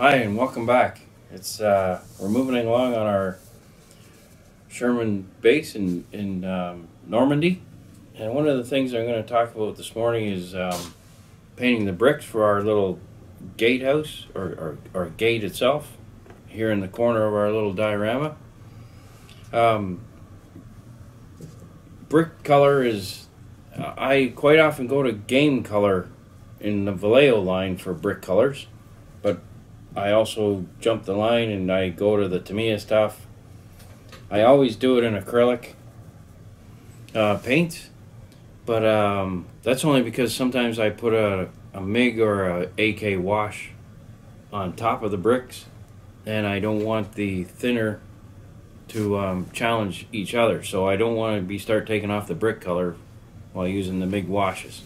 Hi, and welcome back. It's uh, we're moving along on our Sherman base in in um, Normandy, and one of the things I'm going to talk about this morning is um, painting the bricks for our little gatehouse or, or, or gate itself here in the corner of our little diorama. Um, brick color is I quite often go to game color in the Vallejo line for brick colors, I also jump the line and I go to the Tamiya stuff. I always do it in acrylic uh, paint, but um, that's only because sometimes I put a, a MIG or a AK wash on top of the bricks, and I don't want the thinner to um, challenge each other. So I don't want to be start taking off the brick color while using the MIG washes.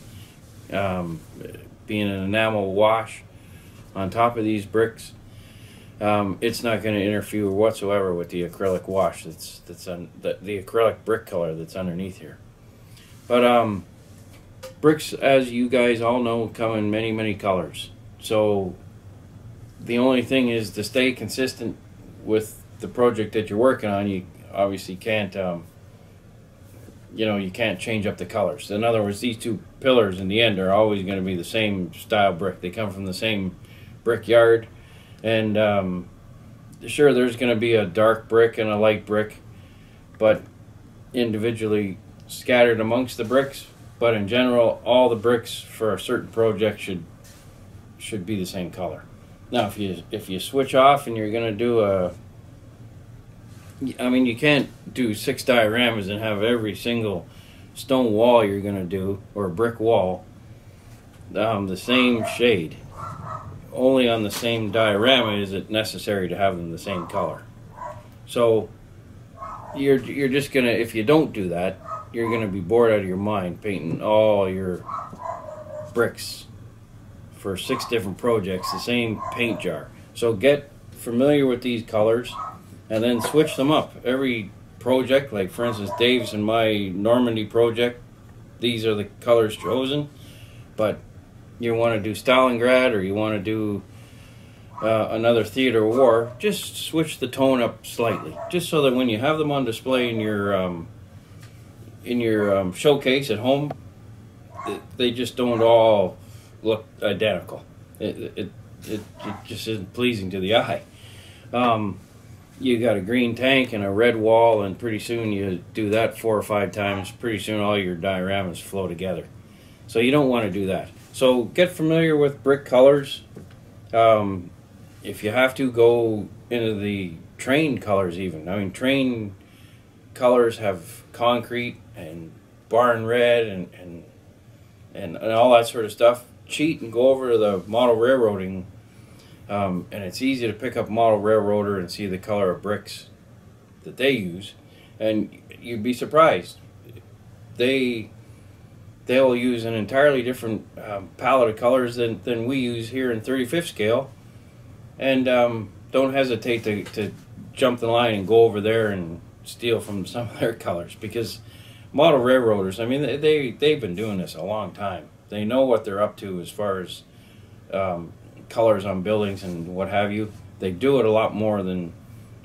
Um, being an enamel wash on top of these bricks, um, it's not going to interfere whatsoever with the acrylic wash that's that's on the, the acrylic brick color that's underneath here. But um, bricks, as you guys all know, come in many many colors. So the only thing is to stay consistent with the project that you're working on. You obviously can't. Um, you know, you can't change up the colors. In other words, these two pillars in the end are always going to be the same style brick. They come from the same brickyard, and um, sure, there's going to be a dark brick and a light brick, but individually scattered amongst the bricks. But in general, all the bricks for a certain project should should be the same color. Now, if you if you switch off and you're going to do a I mean, you can't do six dioramas and have every single stone wall you're going to do or brick wall um, the same shade. Only on the same diorama is it necessary to have them the same color. So you're you're just gonna if you don't do that, you're gonna be bored out of your mind painting all your bricks for six different projects, the same paint jar. So get familiar with these colors and then switch them up every project. Like for instance, Dave's and my Normandy project. These are the colors chosen, but you want to do Stalingrad or you want to do uh, another theater war, just switch the tone up slightly, just so that when you have them on display in your um, in your um, showcase at home, they just don't all look identical. It, it, it, it just isn't pleasing to the eye. Um, you got a green tank and a red wall, and pretty soon you do that four or five times. Pretty soon all your dioramas flow together. So you don't want to do that. So get familiar with brick colors. Um, if you have to, go into the train colors even. I mean, train colors have concrete and barn red and, and, and, and all that sort of stuff. Cheat and go over to the model railroading um, and it's easy to pick up model railroader and see the color of bricks that they use, and you'd be surprised. They they'll use an entirely different um, palette of colors than, than we use here in 35th scale, and um, don't hesitate to, to jump the line and go over there and steal from some of their colors because model railroaders, I mean, they, they, they've been doing this a long time. They know what they're up to as far as um, colors on buildings and what have you. They do it a lot more than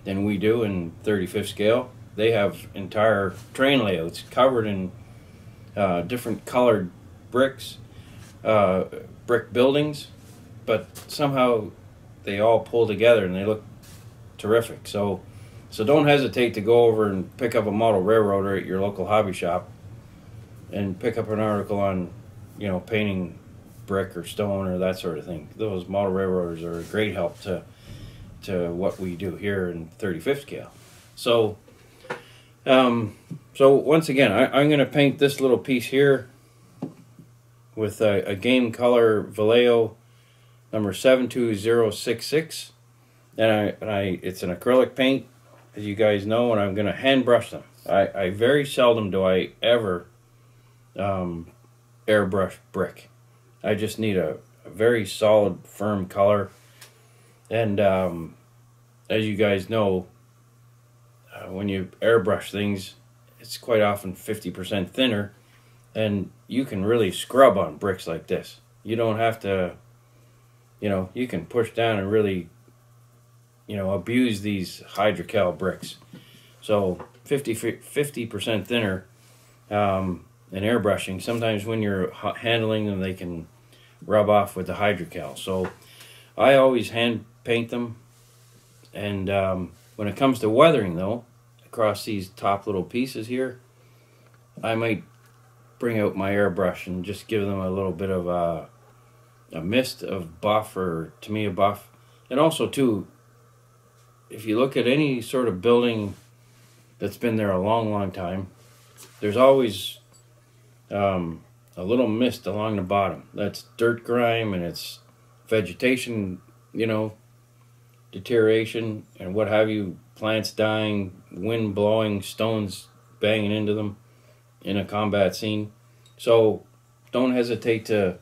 than we do in 35th scale. They have entire train layouts covered in uh, different colored bricks, uh, brick buildings, but somehow they all pull together and they look terrific. So, so don't hesitate to go over and pick up a model railroader at your local hobby shop, and pick up an article on, you know, painting brick or stone or that sort of thing. Those model railroaders are a great help to to what we do here in 35th scale. So, um, so once again, I, am going to paint this little piece here with a, a game color Vallejo number 72066. And I, and I, it's an acrylic paint, as you guys know, and I'm going to hand brush them. I, I very seldom do I ever um, airbrush brick. I just need a, a very solid, firm color. And um, as you guys know, uh, when you airbrush things, it's quite often 50% thinner. And you can really scrub on bricks like this. You don't have to, you know, you can push down and really you know, abuse these hydrocal bricks. So 50 percent thinner um, and airbrushing. Sometimes when you're handling them, they can rub off with the hydrocal. So I always hand paint them. And um, when it comes to weathering, though, across these top little pieces here, I might bring out my airbrush and just give them a little bit of a, a mist of buff or Tamiya buff. And also, too, if you look at any sort of building that's been there a long, long time, there's always um, a little mist along the bottom. That's dirt grime and it's vegetation, you know, deterioration and what have you, plants dying, wind blowing, stones banging into them in a combat scene. So don't hesitate to,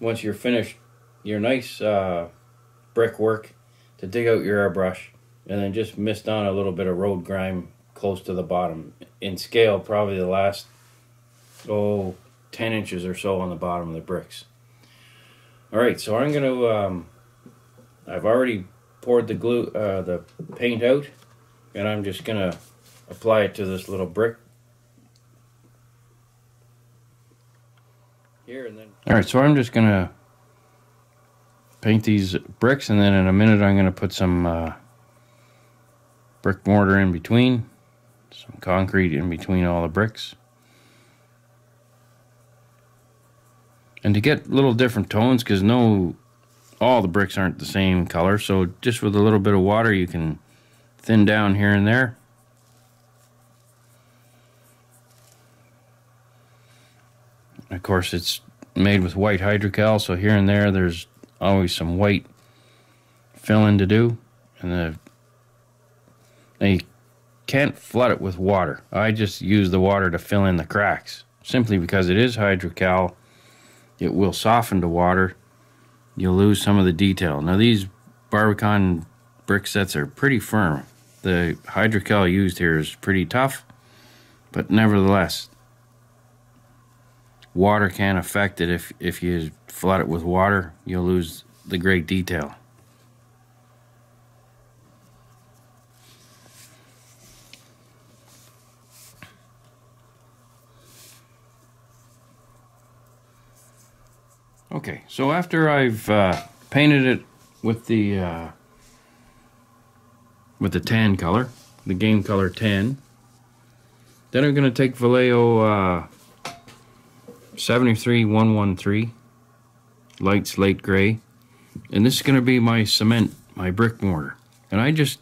once you're finished your nice uh, brickwork, to dig out your airbrush and then just mist on a little bit of road grime close to the bottom. In scale, probably the last, oh, 10 inches or so on the bottom of the bricks. All right, so I'm going to, um, I've already poured the glue, uh, the paint out, and I'm just to apply it to this little brick. Here and then. All right, so I'm just to paint these bricks, and then in a minute I'm to put some uh, brick mortar in between some concrete in between all the bricks. And to get little different tones, because no, all the bricks aren't the same color, so just with a little bit of water you can thin down here and there. Of course, it's made with white hydrocal, so here and there there's always some white filling to do. And the, they can't flood it with water. I just use the water to fill in the cracks. Simply because it is hydrocal, it will soften the water. You'll lose some of the detail. Now these Barbakan brick sets are pretty firm. The hydrocal used here is pretty tough, but nevertheless, water can affect it. If, if you flood it with water, you'll lose the great detail. Okay, so after I've uh, painted it with the uh, with the tan color, the game color tan, then I'm going to take Vallejo uh, 73113 light slate gray, and this is going to be my cement, my brick mortar, and I just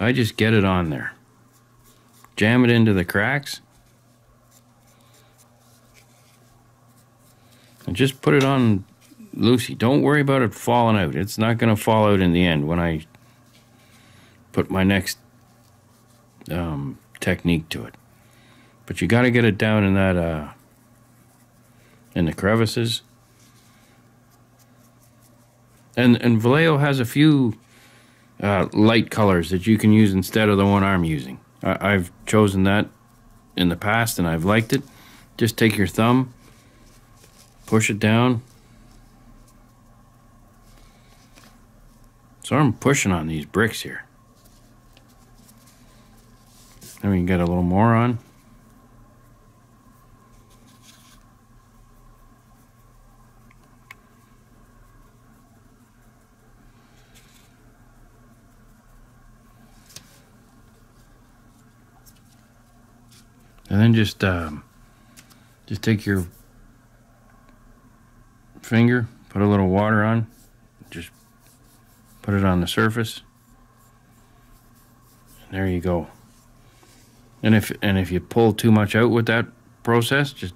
I just get it on there, jam it into the cracks and just put it on Lucy. Don't worry about it falling out. It's not going to fall out in the end when I put my next um, technique to it. But you got to get it down in that uh, in the crevices. And and Vallejo has a few uh, light colors that you can use instead of the one I'm using. I, I've chosen that in the past and I've liked it. Just take your thumb push it down. So I'm pushing on these bricks here. Then we can get a little more on. And then just um, just take your finger, put a little water on, just put it on the surface. And there you go. And if and if you pull too much out with that process, just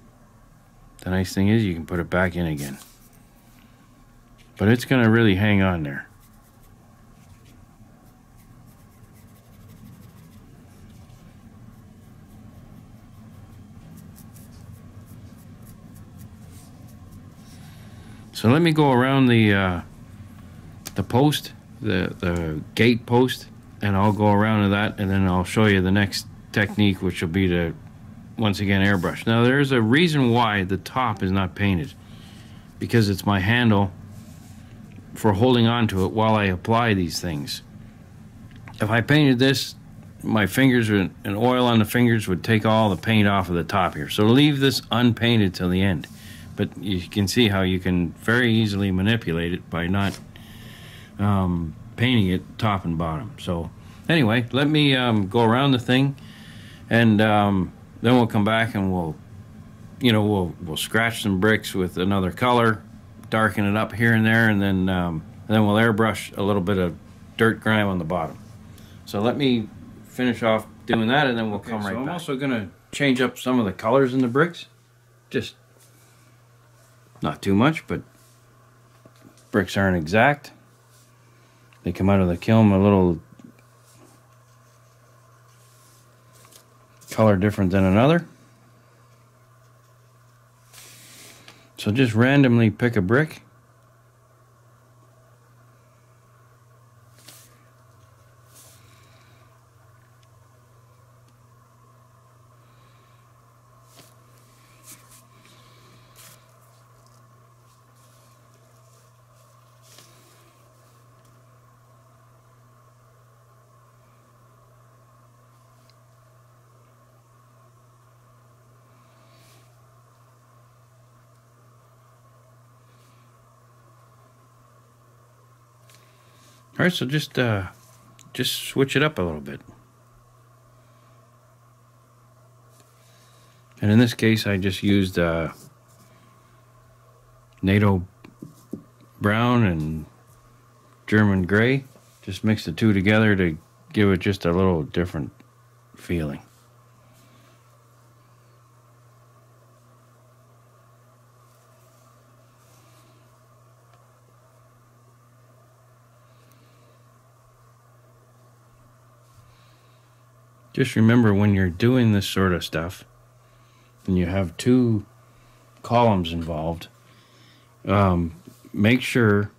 the nice thing is you can put it back in again. But it's going to really hang on there. So let me go around the uh, the post, the the gate post, and I'll go around to that, and then I'll show you the next technique, which will be to once again airbrush. Now there's a reason why the top is not painted, because it's my handle for holding on to it while I apply these things. if I painted this, my fingers and oil on the fingers would take all the paint off of the top here. So leave this unpainted till the end. But you can see how you can very easily manipulate it by not um, painting it top and bottom. So anyway, let me um, go around the thing and um, then we'll come back and we'll, you know, we'll, we'll scratch some bricks with another color, darken it up here and there, and then, um, and then we'll airbrush a little bit of dirt grime on the bottom. So let me finish off doing that and then we'll okay, come right so back. I'm also going to change up some of the colors in the bricks. Just not too much, but bricks aren't exact. They come out of the kiln a little color different than another. So just randomly pick a brick All right, so just uh, just switch it up a little bit. And in this case, I just used uh, NATO brown and German gray. Just mix the two together to give it just a little different feeling. Just remember when you're doing this sort of stuff and you have two columns involved, um, make sure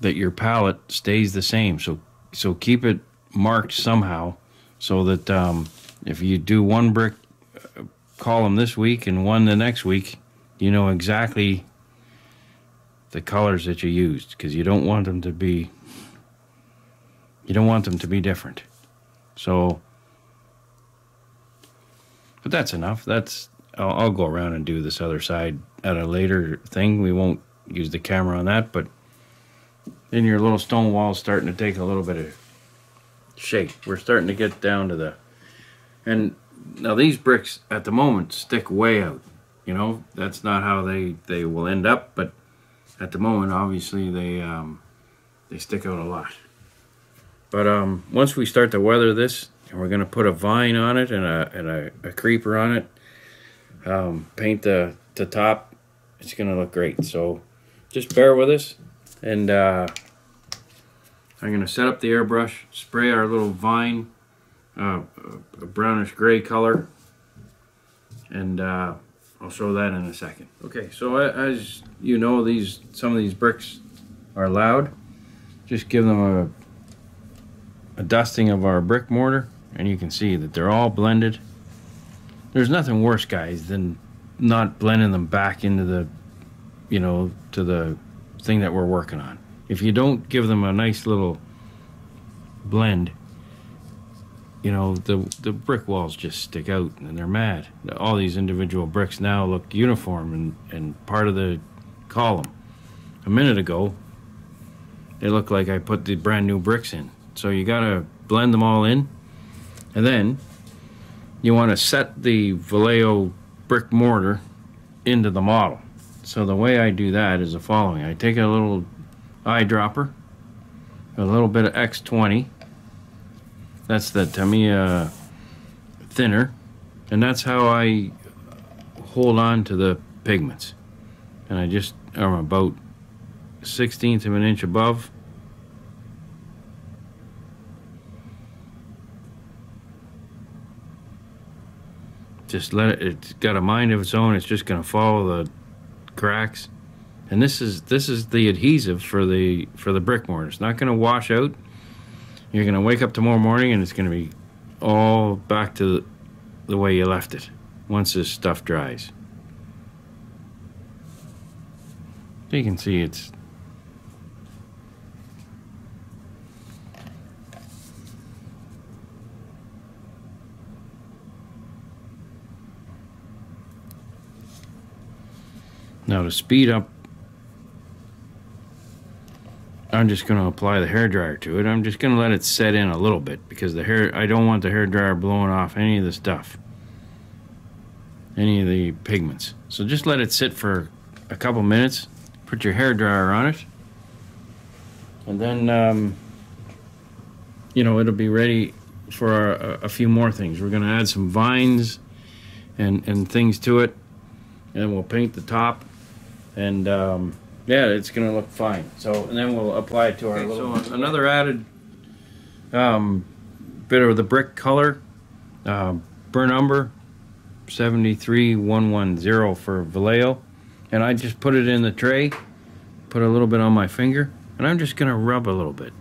that your palette stays the same. So so keep it marked somehow so that um, if you do one brick uh, column this week and one the next week, you know exactly the colors that you used because you don't want them to be you don't want them to be different. So but that's enough. That's I'll, I'll, go around and do this other side at a later thing. We won't use the camera on that, but then your little stone wall is starting to take a little bit of shape. We're starting to get down to the and now these bricks at the moment stick way out. You know that's not how they they will end up, but at the moment, obviously they um, they stick out a lot. But um, once we start to weather this, and we're going to put a vine on it and a, and a, a creeper on it. Um, paint the, the top. It's going to look great. So just bear with us. And uh, I'm going to set up the airbrush, spray our little vine, uh, a brownish gray color. And uh, I'll show that in a second. Okay, so as you know, these some of these bricks are loud. Just give them a, a dusting of our brick mortar and you can see that they're all blended. There's nothing worse, guys, than not blending them back into the, you know, to the thing that we're working on. If you don't give them a nice little blend, you know, the the brick walls just stick out and they're mad. All these individual bricks now look uniform and, and part of the column. A minute ago, they look like I put the brand new bricks in. So you gotta blend them all in and then you want to set the Vallejo brick mortar into the model. So the way I do that is the following. I take a little eyedropper, a little bit of X20. That's the Tamiya thinner. And that's how I hold on to the pigments. And I just, I'm about 16th of an inch above just let it it's got a mind of its own it's just going to follow the cracks. And this is this is the adhesive for the for the brick mortar. It's not going to wash out. You're going to wake up tomorrow morning and it's going to be all back to the way you left it once this stuff dries. You can see it's Now to speed up, I'm just going to apply the hair dryer to it. I'm just going to let it set in a little bit because the hair I don't want the hair dryer blowing off any of the stuff, any of the pigments. So just let it sit for a couple minutes. Put your hair dryer on it, and then um, you know it'll be ready for a, a few more things. We're going to add some vines and and things to it, and we'll paint the top, and um, yeah, it's going to look fine. So and then we'll apply it to our Okay, little. so another added um, bit of the brick color, uh, burn umber, seventy three one one zero for Vallejo, and I just put it in the tray, put a little bit on my finger, and I'm just going to rub a little bit.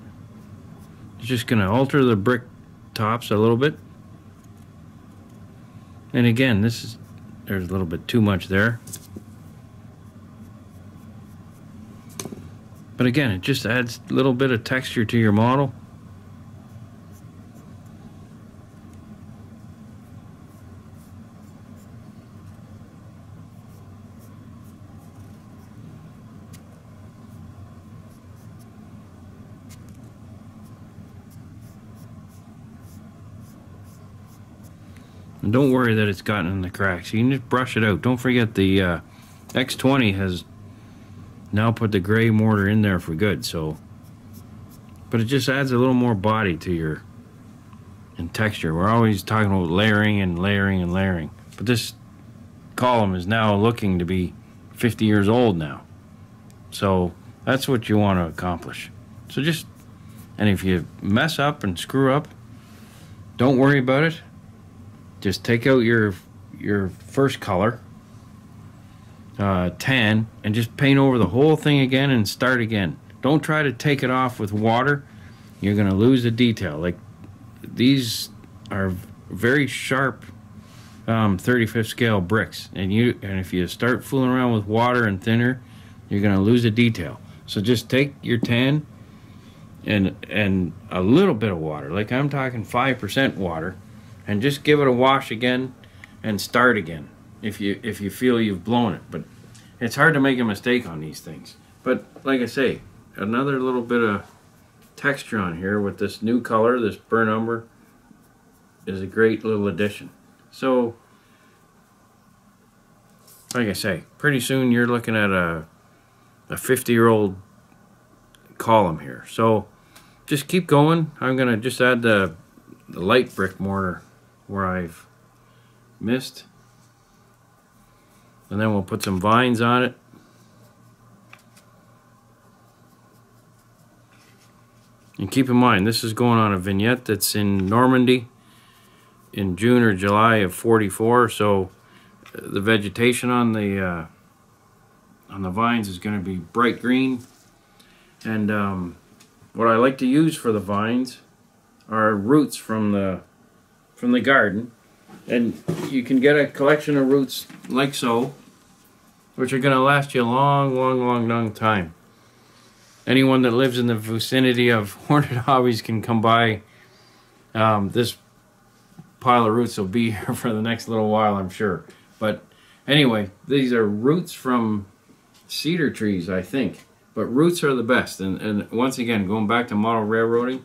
It's just going to alter the brick tops a little bit. And again, this is there's a little bit too much there. But again, it just adds a little bit of texture to your model. And don't worry that it's gotten in the cracks. You can just brush it out. Don't forget the uh, X20 has now put the gray mortar in there for good. So, but it just adds a little more body to your and texture. We're always talking about layering and layering and layering, but this column is now looking to be 50 years old now. So that's what you want to accomplish. So just and if you mess up and screw up, don't worry about it just take out your your first color uh, tan and just paint over the whole thing again and start again. Don't try to take it off with water. You're gonna lose the detail. Like these are very sharp um, 35th scale bricks. And you and if you start fooling around with water and thinner you're gonna lose the detail. So just take your tan and and a little bit of water. Like I'm talking 5% water. And just give it a wash again and start again if you if you feel you've blown it but it's hard to make a mistake on these things. But like i say another little bit of texture on here with this new color this burnt umber is a great little addition. So like i say pretty soon you're looking at a a 50 year old column here. So just keep going. I'm gonna just add the the light brick mortar where I've missed. And then we'll put some vines on it. And keep in mind, this is going on a vignette that's in Normandy in June or July of 44. So uh, the vegetation on the uh, on the vines is going to be bright green. And um, what I like to use for the vines are roots from the from the garden and you can get a collection of roots like so which are going to last you a long long long long time. Anyone that lives in the vicinity of Hornet Hobbies can come by. Um, this pile of roots will be here for the next little while I'm sure. But anyway these are roots from cedar trees I think. But roots are the best. And, and once again going back to model railroading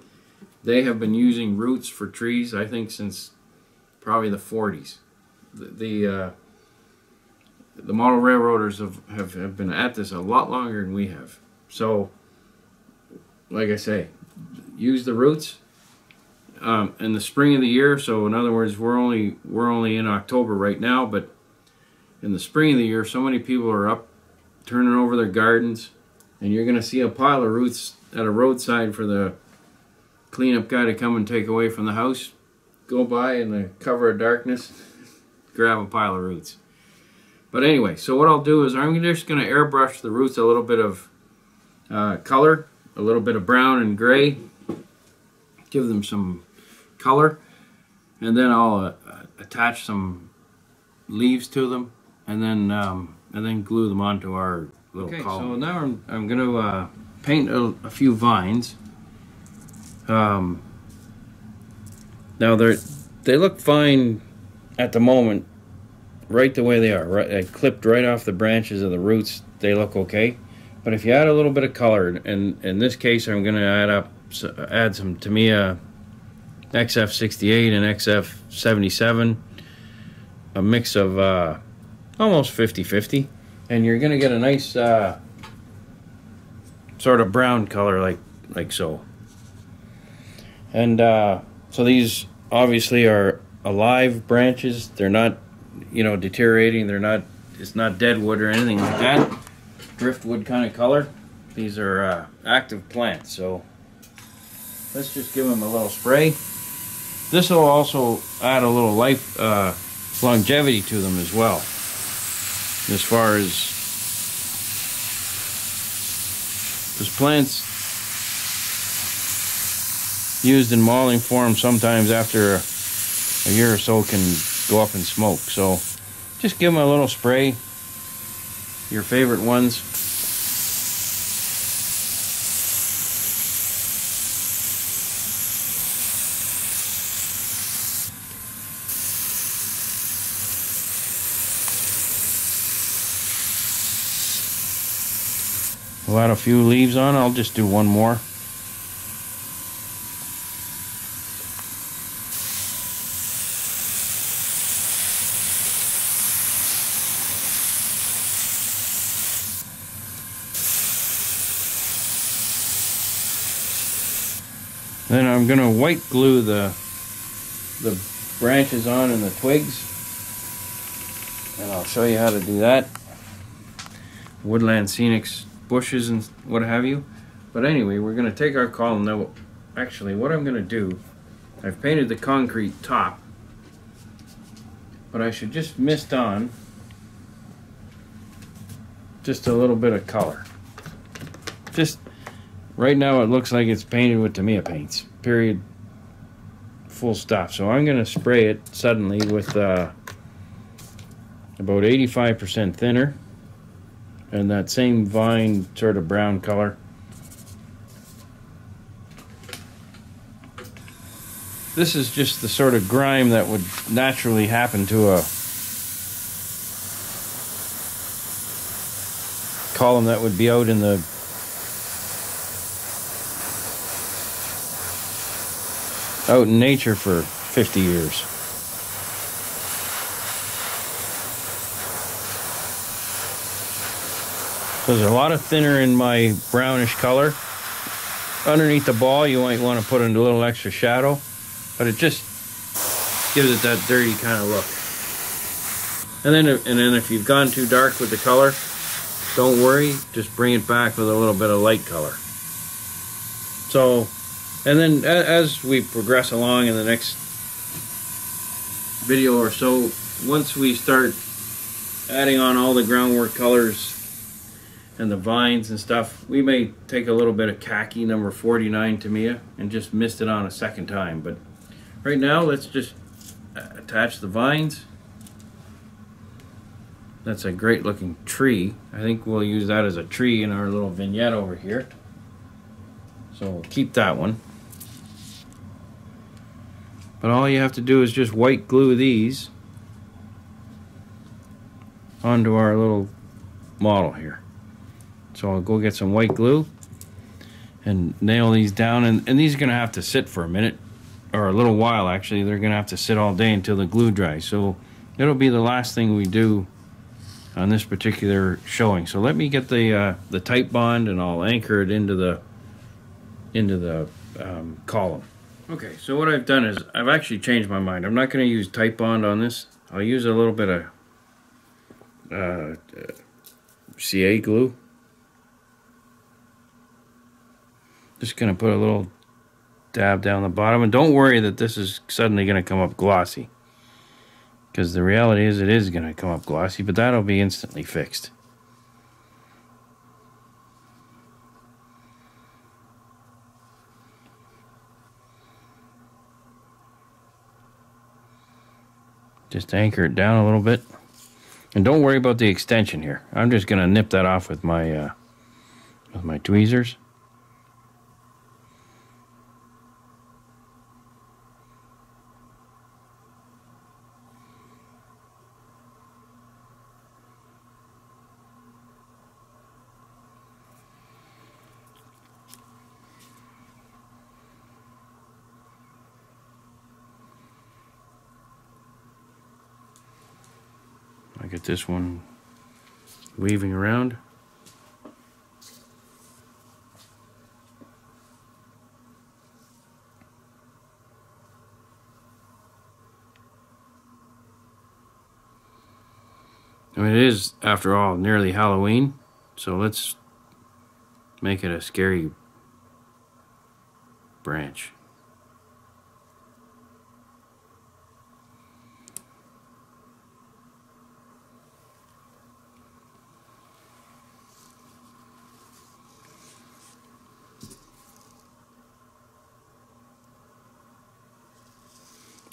they have been using roots for trees, I think, since probably the 40s. The the, uh, the model railroaders have, have, have been at this a lot longer than we have. So, like I say, use the roots um, in the spring of the year. So, in other words, we're only we're only in October right now, but in the spring of the year, so many people are up turning over their gardens, and you're going to see a pile of roots at a roadside for the cleanup guy to come and take away from the house, go by in the cover of darkness, grab a pile of roots. But anyway, so what I'll do is I'm just going to airbrush the roots a little bit of uh, color, a little bit of brown and gray, give them some color, and then I'll uh, attach some leaves to them, and then um, and then glue them onto our little Okay, column. so So now I'm, I'm going to uh, paint a, a few vines. Um, now they they look fine at the moment right the way they are. Right, I clipped right off the branches of the roots. They look okay. But if you add a little bit of color, and in this case, I'm going to add up add some Tamiya XF68 and XF77, a mix of uh, almost 50-50, and you're going to get a nice uh, sort of brown color like like so. And uh, so these obviously are alive branches. They're not, you know, deteriorating. They're not. It's not dead wood or anything like that. Driftwood kind of color. These are uh, active plants. So let's just give them a little spray. This will also add a little life uh, longevity to them as well. As far as because plants used in mauling form sometimes after a year or so can go up in smoke. So just give them a little spray. Your favorite ones. We'll add a few leaves on. I'll just do one more. Then I'm going to white glue the the branches on and the twigs. And I'll show you how to do that. Woodland Scenics bushes and what have you. But anyway, we're going to take our column. Now, actually, what I'm going to do, I've painted the concrete top. But I should just mist on just a little bit of color. Just Right now it looks like it's painted with Tamiya paints. Period. Full stop. So I'm going to spray it suddenly with uh, about 85% thinner. And that same vine sort of brown color. This is just the sort of grime that would naturally happen to a column that would be out in the out in nature for 50 years. So there's a lot of thinner in my brownish color. Underneath the ball, you might want to put in a little extra shadow, but it just gives it that dirty kind of look. And then, and then if you've gone too dark with the color, don't worry, just bring it back with a little bit of light color. So and then as we progress along in the next video or so, once we start adding on all the groundwork colors and the vines and stuff, we may take a little bit of khaki number 49 Tamiya and just mist it on a second time. But right now, let's just uh, attach the vines. That's a great looking tree. I think we'll use that as a tree in our little vignette over here. So we'll keep that one. But all you have to do is just white glue these onto our little model here. So I'll go get some white glue and nail these down. And, and these are going to have to sit for a minute or a little while actually. They're going to have to sit all day until the glue dries. So it'll be the last thing we do on this particular showing. So let me get the uh, the bond and I'll anchor it into the into the um, column. Okay, so what I've done is I've actually changed my mind. I'm not going to use Titebond on this. I'll use a little bit of uh, CA glue. Just going to put a little dab down the bottom. And don't worry that this is suddenly going to come up glossy. Because the reality is it is going to come up glossy, but that'll be instantly fixed. Just anchor it down a little bit. And don't worry about the extension here. I'm just going to nip that off with my uh, with my tweezers. Get this one weaving around. I mean, it is, after all, nearly Halloween, so let's make it a scary branch.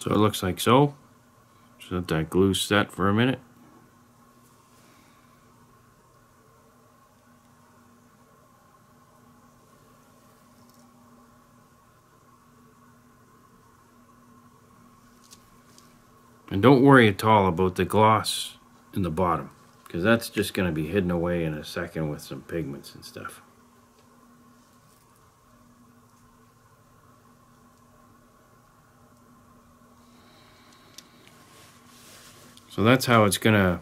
So it looks like so. Just let that glue set for a minute. And don't worry at all about the gloss in the bottom because that's just going to be hidden away in a second with some pigments and stuff. So that's how it's going to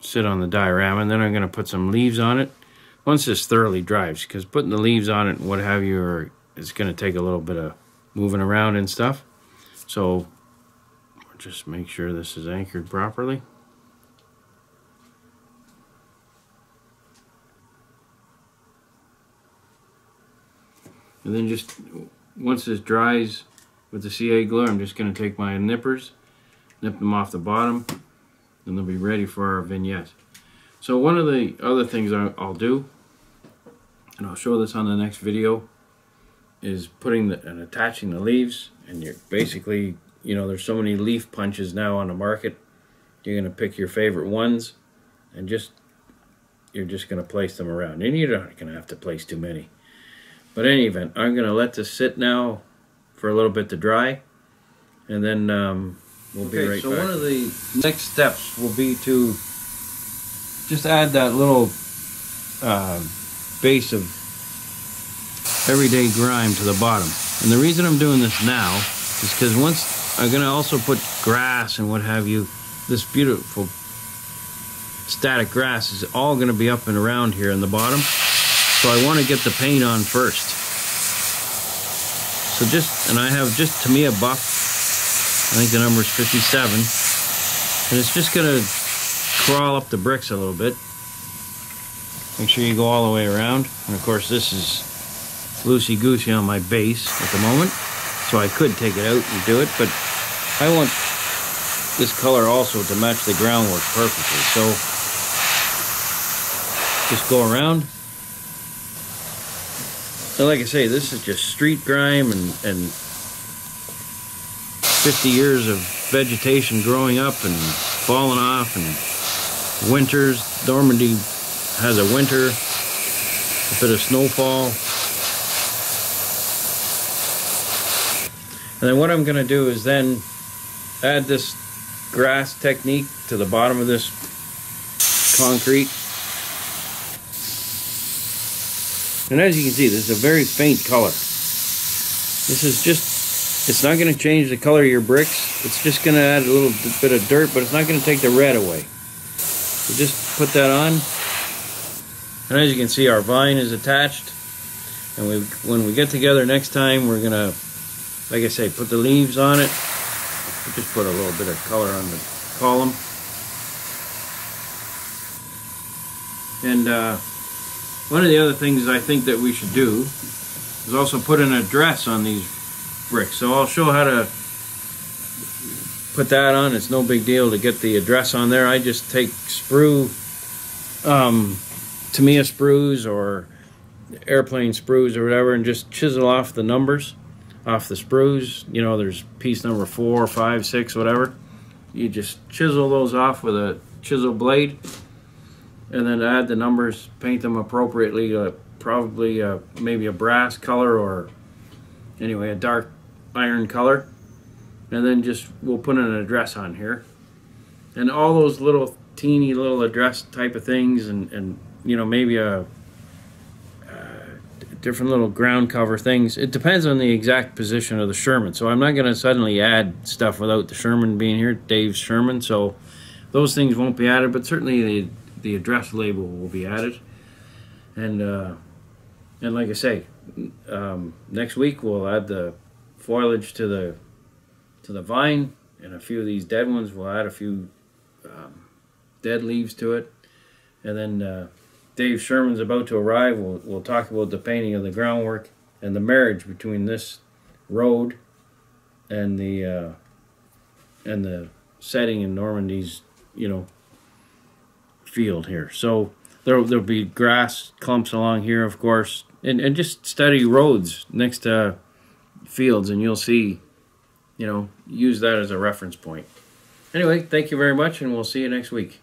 sit on the diorama. And then I'm going to put some leaves on it once this thoroughly dries because putting the leaves on it and what have you are, is going to take a little bit of moving around and stuff. So just make sure this is anchored properly. And then just once this dries with the CA glue, I'm just going to take my nippers nip them off the bottom and they'll be ready for our vignette. So one of the other things I'll do, and I'll show this on the next video, is putting the, and attaching the leaves and you're basically, you know, there's so many leaf punches now on the market. You're going to pick your favorite ones and just, you're just going to place them around. And you're not going to have to place too many. But in any event, I'm going to let this sit now for a little bit to dry. And then um, We'll okay, right so back. one of the next steps will be to just add that little uh, base of everyday grime to the bottom. And the reason I'm doing this now is because once I'm going to also put grass and what have you, this beautiful static grass is all going to be up and around here in the bottom. So I want to get the paint on first. So just, and I have just Tamiya buff I think the number is 57. And it's just going to crawl up the bricks a little bit. Make sure you go all the way around. And of course this is loosey-goosey on my base at the moment. So I could take it out and do it, but I want this color also to match the groundwork perfectly. So just go around. And like I say, this is just street grime and, and 50 years of vegetation growing up and falling off and winters. Normandy has a winter, a bit of snowfall. And then what I'm going to do is then add this grass technique to the bottom of this concrete. And as you can see, this is a very faint color. This is just it's not going to change the color of your bricks. It's just going to add a little bit of dirt, but it's not going to take the red away. So just put that on. And as you can see, our vine is attached. And we, when we get together next time, we're going to, like I say, put the leaves on it. just put a little bit of color on the column. And uh, one of the other things I think that we should do is also put an address on these brick. So I'll show how to put that on. It's no big deal to get the address on there. I just take sprue, um, Tamiya sprues or airplane sprues or whatever and just chisel off the numbers off the sprues. You know, there's piece number four, five, six, whatever. You just chisel those off with a chisel blade and then add the numbers, paint them appropriately, uh, probably uh, maybe a brass color or anyway, a dark iron color. And then just, we'll put an address on here. And all those little teeny little address type of things and, and you know, maybe a, different little ground cover things. It depends on the exact position of the Sherman. So I'm not going to suddenly add stuff without the Sherman being here, Dave's Sherman. So those things won't be added, but certainly the the address label will be added. And uh, and like I say, um, next week we'll add the foliage to the to the vine, and a few of these dead ones. We'll add a few um, dead leaves to it, and then uh, Dave Sherman's about to arrive. We'll we'll talk about the painting of the groundwork and the marriage between this road and the uh, and the setting in Normandy's you know field here. So there there'll be grass clumps along here, of course, and and just steady roads next to fields, and you'll see, you know, use that as a reference point. Anyway, thank you very much, and we'll see you next week.